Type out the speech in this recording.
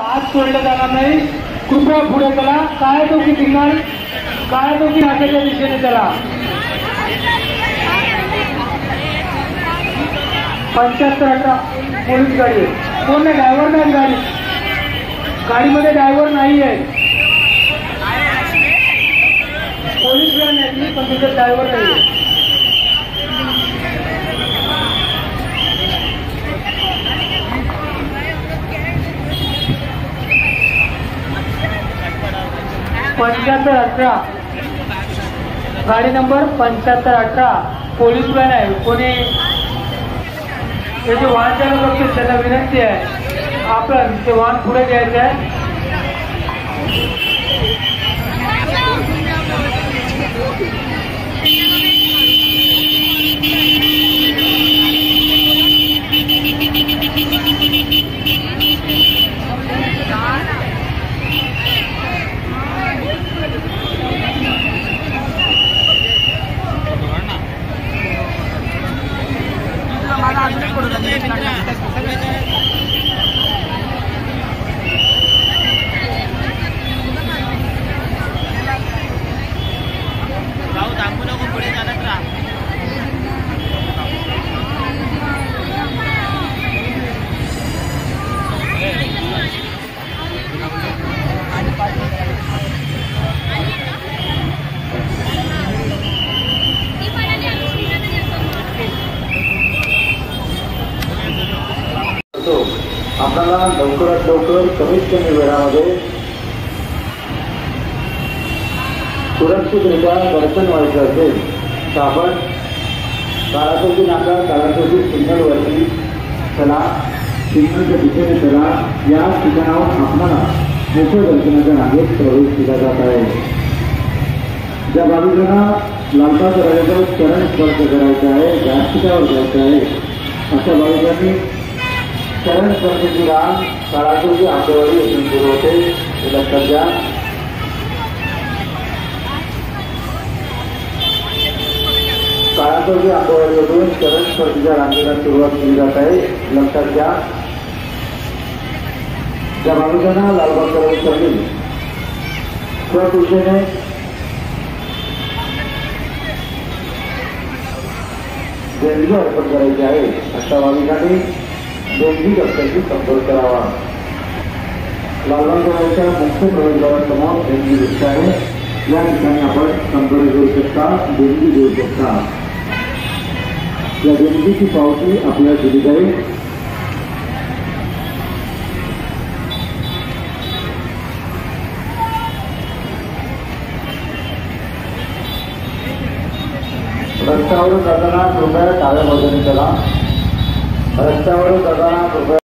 आज सोडलं जाणार नाही. कृपया पुढे चला. काय तो की सिग्नल काय तो की नाक्याच्या दिशेने चला? पंच्याहत्तर अठरा पोलीस गाडी आहे. कोण नाही ड्रायव्हर नाही गाडी? गाडीमध्ये ड्रायव्हर नाही आहे पोलीस गाडी नाही पण तिथे ड्रायव्हर नाही आहे पंच्याहत्तर अठरा. गाडी नंबर पंच्याहत्तर अठरा. पोलीस व्हॅन आहे. कोणी हे जे वाहन चालक असतील त्यांना विनंती आहे. आपण ते वाहन पुढे घ्यायचं आहे. करतो आपल्याला लवकरात लवकर कमीत कमी वेळामध्ये सुरक्षितरित्या दर्शन व्हायचं असेल, तर आपण काळाचौकी नाका काळाचौकी सिग्नलवरती चला. सिग्नलच्या दिशेने चला. या ठिकाणावर आपल्याला मोठ्या दर्शनाच्या प्रवेश केला जात आहे. ज्या बाजूला लालबाग चरण स्पर्श करायचा आहे व्यासपीठावर अशा बाजूंनी चरण स्पर्शेची रांग काळाचौकी आंबेवाडी येथून सुरू होते हे लक्षात घ्या काळाचौकी आंबेवाडीमधून चरण स्पर्धेच्या रांगेला सुरुवात केली जात आहे लक्षात घ्या ज्या बाजूला लालबाग त्या दिशेने देणगी अर्पण करायची आहे अशा भाविकांनी देणगी दत्ताची संपर्क करावा। लालबागच्या मुख्य प्रवेशद्वारासमोर देणगी दिसत आहे या ठिकाणी आपण संपर्क करू शकता, देणगी देऊ शकता. या देणगीची पावती आपल्याला दिली जाईल. रस्त्यावरून जाताना कृपया डाव्या बाजूने चला. रस्त्यावरून जाताना कृपया